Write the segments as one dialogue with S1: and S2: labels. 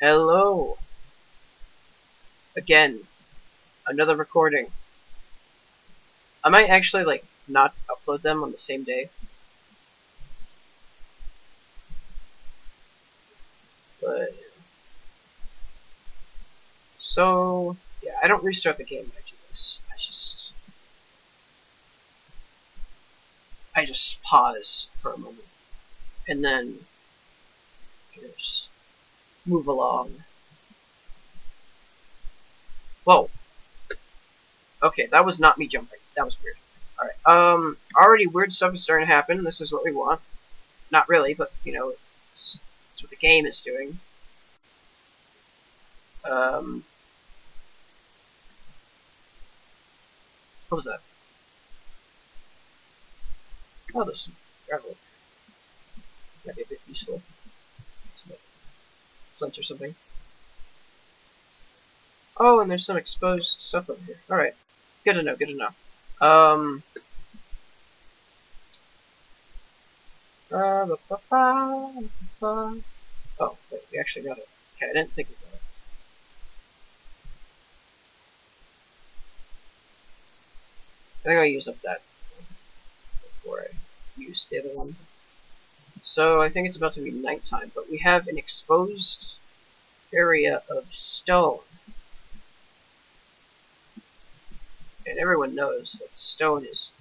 S1: Hello. Again, another recording. I might actually like not upload them on the same day. But so yeah, I don't restart the game when I do this. I just I just pause for a moment and then just move along. Whoa. Okay, that was not me jumping. That was weird. Alright, um, already weird stuff is starting to happen. This is what we want. Not really, but, you know, it's, it's what the game is doing. Um, what was that? Oh, there's some gravel. Might be a bit useful. Some like, flint or something. Oh, and there's some exposed stuff over here. Alright. Good to know, good to know. Um. Oh, wait, we actually got it. Okay, I didn't think about it. I think I'll use up that before I use the other one. So I think it's about to be nighttime, but we have an exposed area of stone. And everyone knows that stone is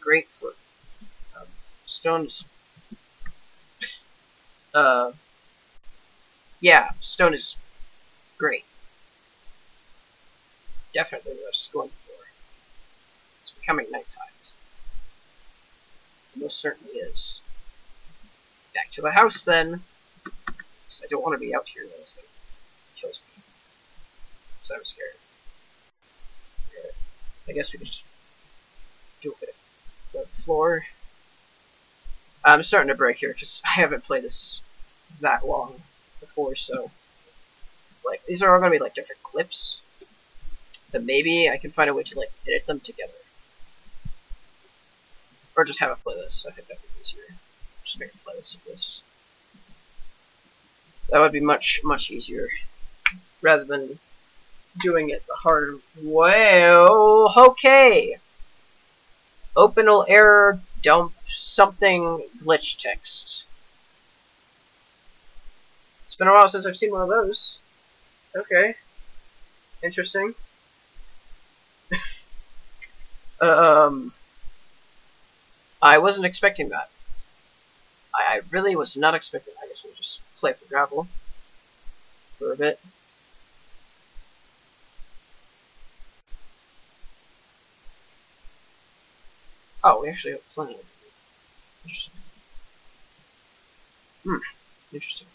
S1: great for um, stone is uh yeah, stone is great. Definitely what I was going for. It's becoming night nighttime most certainly is. Back to the house then. Because I don't want to be out here when this thing kills me. Because I'm scared. I guess we can just do a bit of the floor. I'm starting to break here because I haven't played this that long before, so like these are all gonna be like different clips. But maybe I can find a way to like edit them together. Or just have a playlist. I think that would be easier. Just make a playlist of this. That would be much, much easier. Rather than doing it the hard way. Okay. Openal error dump something glitch text. It's been a while since I've seen one of those. Okay. Interesting. um I wasn't expecting that. I, really was not expecting I guess we'll just play with the gravel for a bit. Oh, we actually have plenty of Interesting. Hmm. Interesting.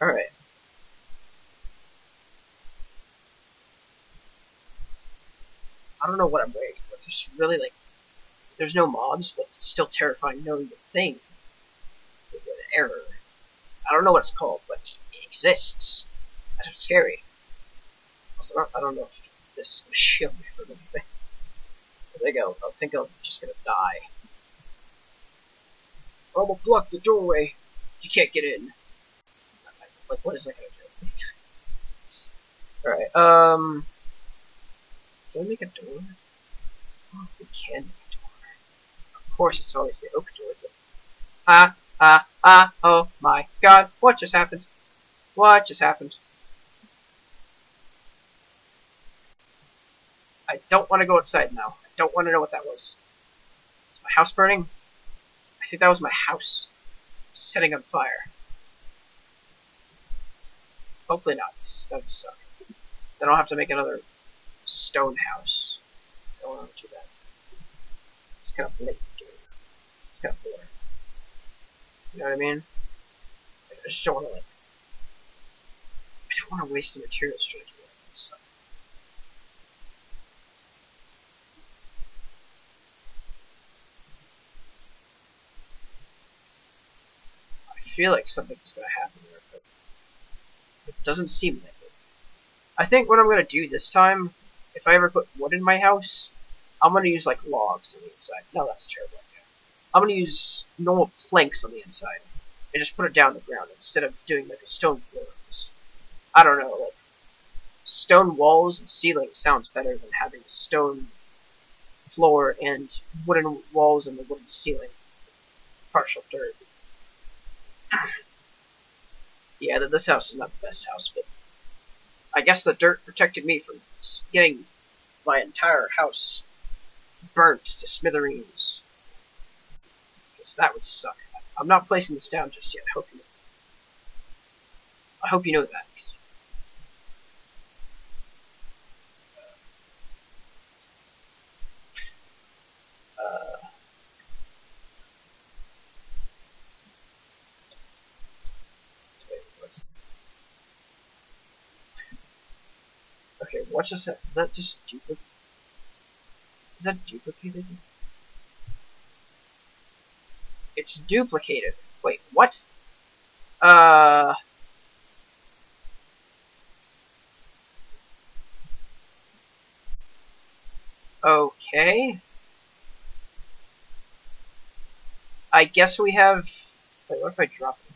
S1: Alright. I don't know what I'm waiting for. There's really like there's no mobs, but it's still terrifying knowing the thing. It's error. I don't know what it's called, but it exists. That's scary. Also, I don't know if this is going to shield me from anything. There they go. I think I'm just going to die. I'm going to block the doorway. You can't get in. Like, what is that going to do? Alright, um... Can we make a door? Oh, we can course, it's always the oak door. But... Ah, ah, ah, oh my god, what just happened? What just happened? I don't want to go outside now. I don't want to know what that was. Is my house burning? I think that was my house. Setting on fire. Hopefully not, that would suck. Then I'll have to make another stone house. I don't want to do that. It's kind of late. You know what I mean? I just don't want to like. I want to waste the to do stuff. I feel like something's gonna happen there, but it doesn't seem like it. I think what I'm gonna do this time, if I ever put wood in my house, I'm gonna use like logs on the inside. No, that's terrible. I'm gonna use normal planks on the inside. and just put it down the ground instead of doing like a stone floor. I don't know, like stone walls and ceiling sounds better than having a stone floor and wooden walls and the wooden ceiling. It's partial dirt. yeah, this house is not the best house, but I guess the dirt protected me from getting my entire house burnt to smithereens. Because that would suck. I'm not placing this down just yet. I hope you know. I hope you know that. Uh, okay, just that? Did that just duplicate? Is that duplicated? It's duplicated. Wait, what? Uh... Okay. I guess we have... Wait, what if I drop it?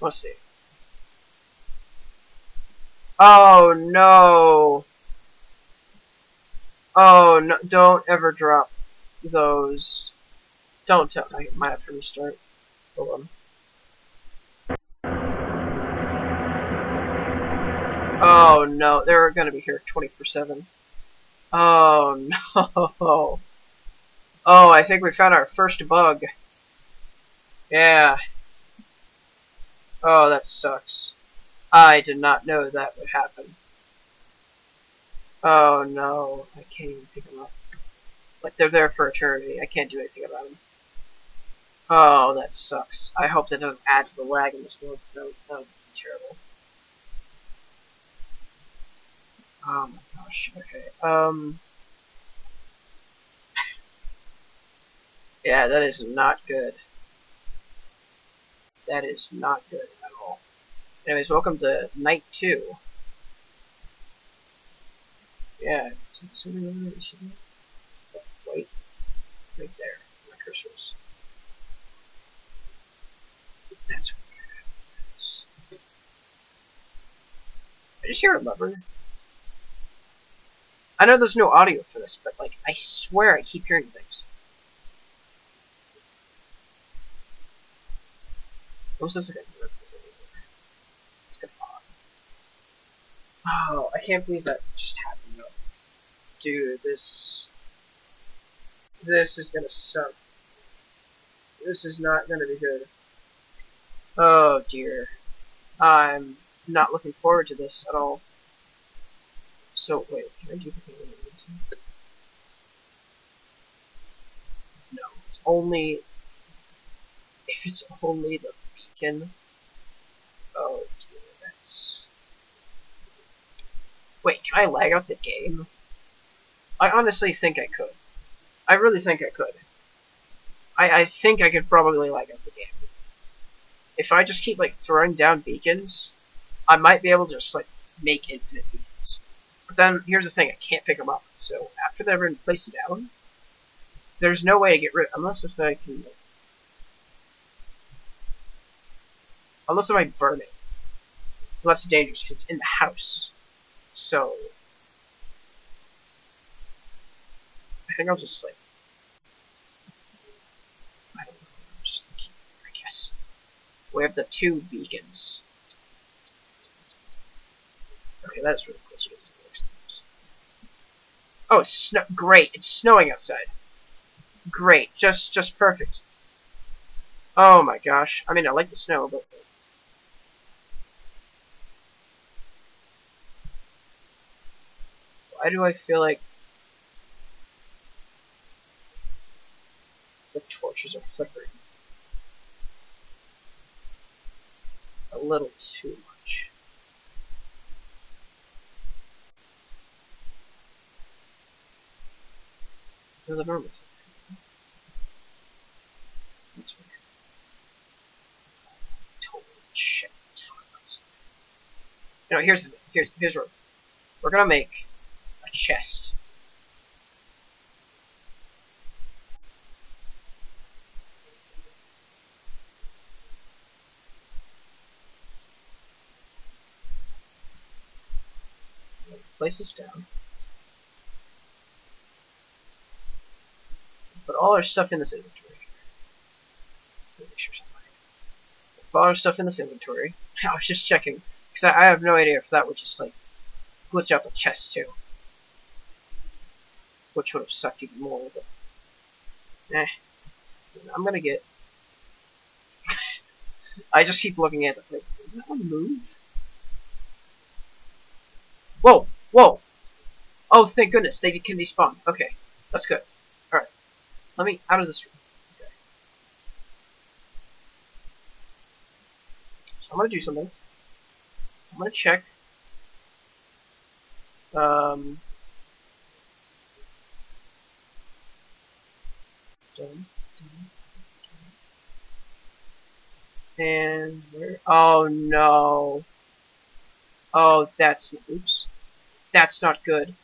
S1: Let's see. Oh, no! Oh, no, don't ever drop those. Don't tell. I might have to restart. Hold on. Oh no, they're gonna be here 24-7. Oh no. Oh, I think we found our first bug. Yeah. Oh, that sucks. I did not know that would happen. Oh no, I can't even pick them up. Like, they're there for eternity. I can't do anything about them. Oh, that sucks. I hope that doesn't add to the lag in this world. That would, that would be terrible. Oh my gosh, okay. Um... yeah, that is not good. That is not good at all. Anyways, welcome to night two. Yeah? Wait, right there, my cursor is. That's weird. I just hear a lover. I know there's no audio for this, but like, I swear I keep hearing things. Of odd. Oh, I can't believe that just happened though. Dude, this this is gonna suck. This is not gonna be good. Oh dear. I'm not looking forward to this at all. So, wait, can I duplicate it? No, it's only... If it's only the beacon... Oh dear, that's... Wait, can I lag out the game? I honestly think I could. I really think I could. I, I think I could probably lag out the. If I just keep like throwing down beacons, I might be able to just like make infinite beacons. But then here's the thing, I can't pick them up. So after they've been placed down, there's no way to get rid of unless if I can like, unless if I burn it. Well, that's dangerous because it's in the house. So I think I'll just like I don't know, I'm just thinking, I guess. We have the two beacons. Okay, that's really close to the Oh, it's snow great, it's snowing outside. Great, just just perfect. Oh my gosh. I mean I like the snow, but why do I feel like The torches are flickering. Little too much. The normal. That's weird. Totally check the. You know, here's. Here's, here's where we're gonna make a chest. Place this down. Put all our stuff in this inventory. Make sure something. Put all our stuff in this inventory. I was just checking because I, I have no idea if that would just like glitch out the chest too, which would have sucked even more. But eh, I'm gonna get. I just keep looking at it. Like, did that one move? Whoa! Whoa! Oh, thank goodness, they can despawn. Okay, that's good. Alright. Let me out of this room. Okay. So I'm gonna do something. I'm gonna check. Um. Done. And where? Oh no. Oh, that's oops. That's not good.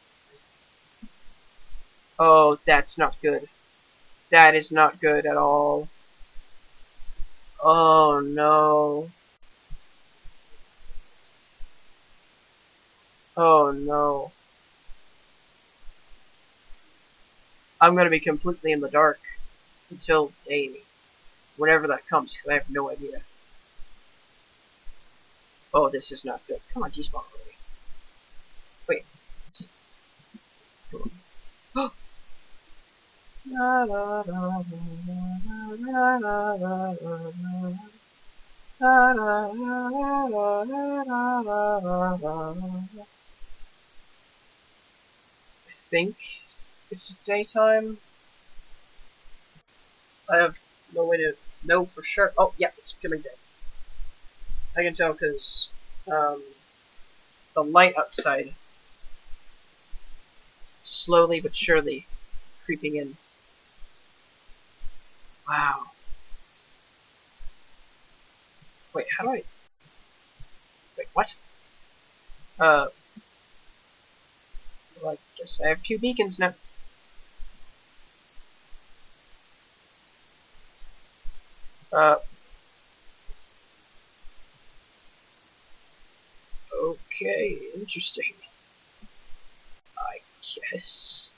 S1: Oh, that's not good. That is not good at all. Oh no. Oh no. I'm gonna be completely in the dark until day, whenever that comes, because I have no idea. Oh, this is not good. Come on, despawn I think it's daytime. I have no way to know for sure. Oh, yeah, it's becoming day. I can tell because um, the light outside slowly but surely creeping in. Wow. Wait, how do I... Wait, what? Uh... Well, I guess I have two beacons now. Uh... Okay, interesting. I guess...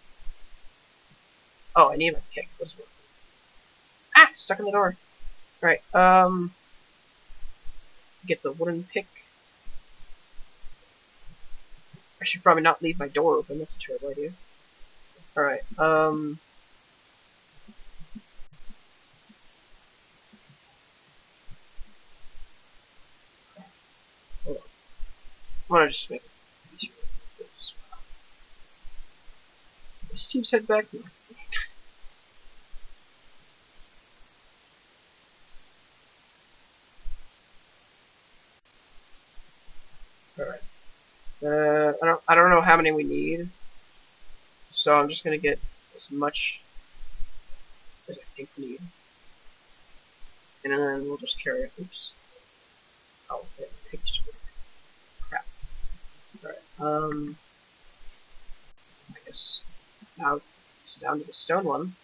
S1: Oh, I need my pick. Stuck in the door. Right, um... Get the wooden pick. I should probably not leave my door open, that's a terrible idea. Alright, um... I want to just make it Is Steve's head back Uh, I don't, I don't know how many we need. So I'm just gonna get as much as I think we need. And then we'll just carry it. Oops. Oh, it pitched. Crap. Alright, um... I guess now it's down to the stone one.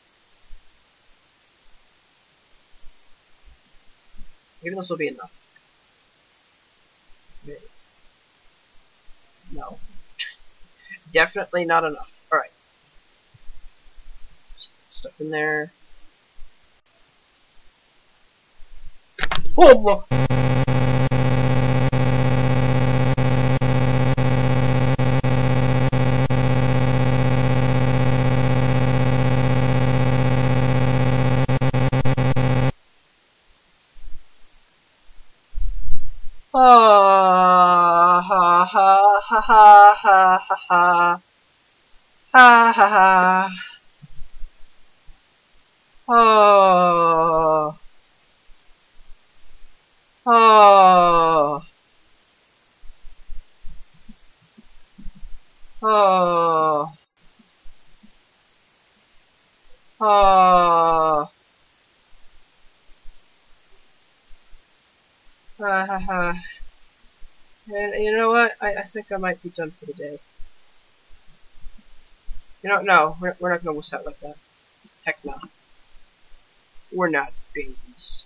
S1: Maybe this will be enough. Maybe. No. Definitely not enough. Alright. Stuff in there. Oh! ha ha ha ha ha. Ha ha ha. Oh. Oh. Oh. Oh. Ha ha ha. And you know what? I, I think I might be done for the day. You know, no, we're, we're not gonna wuss out like that. Heck no. We're not babies.